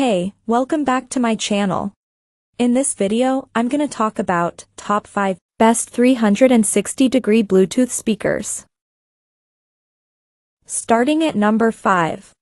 Hey, welcome back to my channel. In this video, I'm gonna talk about top 5 best 360 degree Bluetooth speakers. Starting at number 5.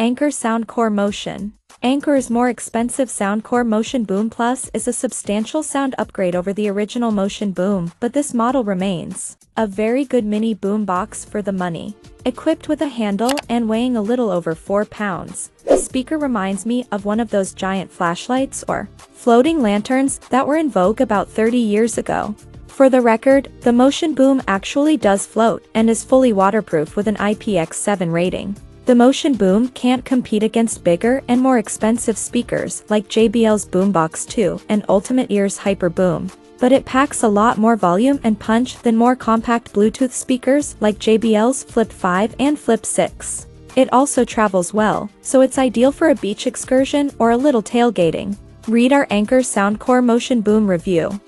Anker Soundcore Motion. Anker's more expensive Soundcore Motion Boom Plus is a substantial sound upgrade over the original Motion Boom, but this model remains a very good mini boom box for the money. Equipped with a handle and weighing a little over 4 pounds, the speaker reminds me of one of those giant flashlights or floating lanterns that were in vogue about 30 years ago. For the record, the Motion Boom actually does float and is fully waterproof with an IPX7 rating. The Motion Boom can't compete against bigger and more expensive speakers like JBL's Boombox 2 and Ultimate Ears Hyper Boom, but it packs a lot more volume and punch than more compact Bluetooth speakers like JBL's Flip 5 and Flip 6. It also travels well, so it's ideal for a beach excursion or a little tailgating. Read our Anker Soundcore Motion Boom review.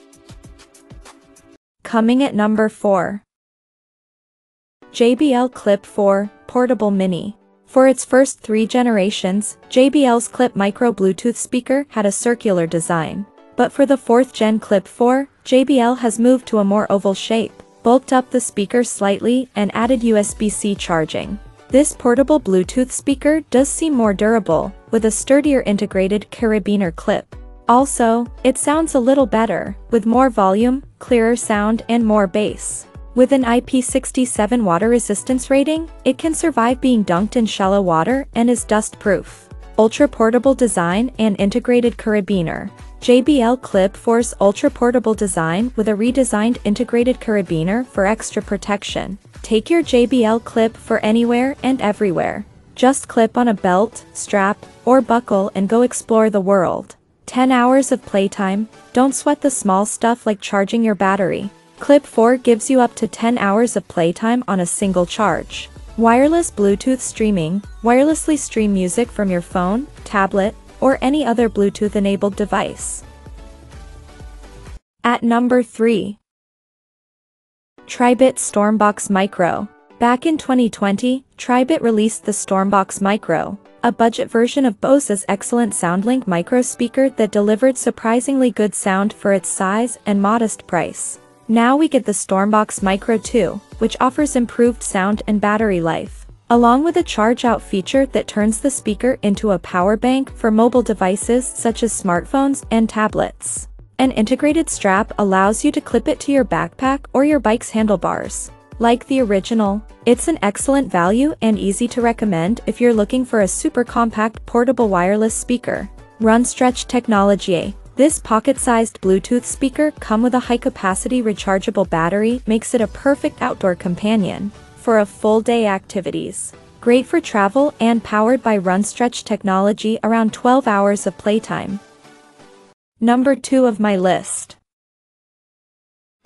Coming at number 4. JBL Clip 4 Portable Mini. For its first three generations, JBL's Clip Micro Bluetooth speaker had a circular design. But for the fourth gen Clip 4, JBL has moved to a more oval shape, bulked up the speaker slightly and added USB-C charging. This portable Bluetooth speaker does seem more durable, with a sturdier integrated carabiner clip. Also, it sounds a little better, with more volume, clearer sound and more bass. With an IP67 water resistance rating, it can survive being dunked in shallow water and is dust-proof. Ultra-portable design and integrated carabiner. JBL Clip 4's ultra-portable design with a redesigned integrated carabiner for extra protection. Take your JBL Clip for anywhere and everywhere. Just clip on a belt, strap, or buckle and go explore the world. 10 hours of playtime, don't sweat the small stuff like charging your battery. Clip 4 gives you up to 10 hours of playtime on a single charge. Wireless Bluetooth streaming, wirelessly stream music from your phone, tablet, or any other Bluetooth-enabled device. At number 3. Tribit Stormbox Micro. Back in 2020, Tribit released the Stormbox Micro, a budget version of Bose's excellent SoundLink micro speaker that delivered surprisingly good sound for its size and modest price. Now we get the Stormbox Micro 2, which offers improved sound and battery life, along with a charge-out feature that turns the speaker into a power bank for mobile devices such as smartphones and tablets. An integrated strap allows you to clip it to your backpack or your bike's handlebars. Like the original, it's an excellent value and easy to recommend if you're looking for a super compact portable wireless speaker. Run Stretch Technology this pocket-sized Bluetooth speaker come with a high-capacity rechargeable battery makes it a perfect outdoor companion for a full-day activities. Great for travel and powered by Run Stretch technology around 12 hours of playtime. Number 2 of my list.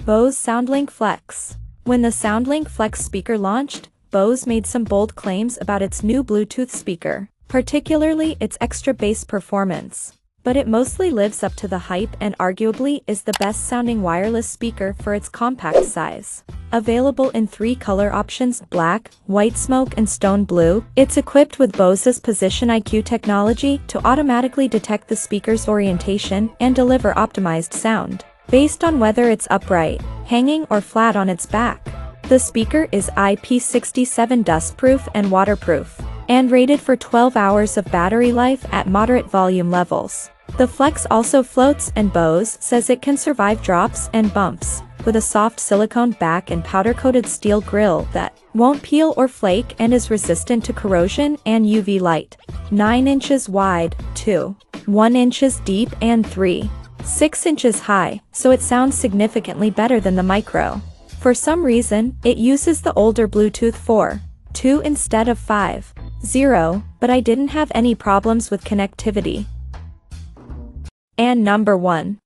Bose SoundLink Flex. When the SoundLink Flex speaker launched, Bose made some bold claims about its new Bluetooth speaker, particularly its extra bass performance but it mostly lives up to the hype and arguably is the best sounding wireless speaker for its compact size. Available in three color options black, white smoke and stone blue, it's equipped with Bose's Position IQ technology to automatically detect the speaker's orientation and deliver optimized sound, based on whether it's upright, hanging or flat on its back. The speaker is IP67 dustproof and waterproof, and rated for 12 hours of battery life at moderate volume levels. The Flex also floats and Bose, says it can survive drops and bumps, with a soft silicone back and powder-coated steel grille that won't peel or flake and is resistant to corrosion and UV light. 9 inches wide, 2. 1 inches deep and 3. 6 inches high, so it sounds significantly better than the Micro. For some reason, it uses the older Bluetooth 4. 2 instead of 5. 0, but I didn't have any problems with connectivity. And number 1.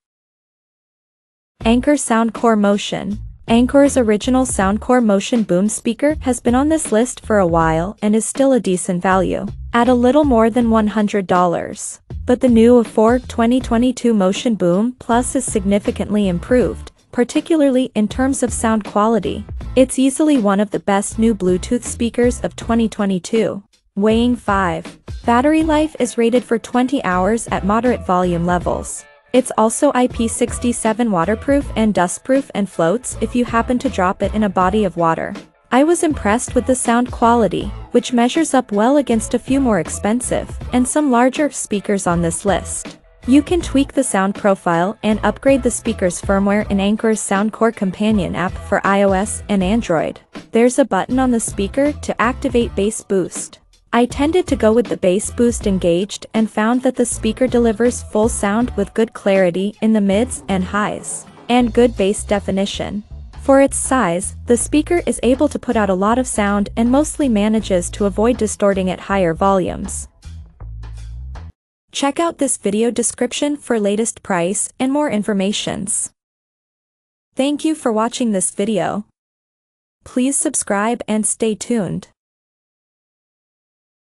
Anker Soundcore Motion. Anker's original Soundcore Motion boom speaker has been on this list for a while and is still a decent value, at a little more than $100. But the new A4 2022 Motion Boom Plus is significantly improved, particularly in terms of sound quality. It's easily one of the best new Bluetooth speakers of 2022. Weighing 5. Battery life is rated for 20 hours at moderate volume levels. It's also IP67 waterproof and dustproof and floats if you happen to drop it in a body of water. I was impressed with the sound quality, which measures up well against a few more expensive, and some larger speakers on this list. You can tweak the sound profile and upgrade the speaker's firmware in Anker's Soundcore Companion app for iOS and Android. There's a button on the speaker to activate bass boost. I tended to go with the bass boost engaged and found that the speaker delivers full sound with good clarity in the mids and highs, and good bass definition. For its size, the speaker is able to put out a lot of sound and mostly manages to avoid distorting at higher volumes. Check out this video description for latest price and more informations. Thank you for watching this video. Please subscribe and stay tuned.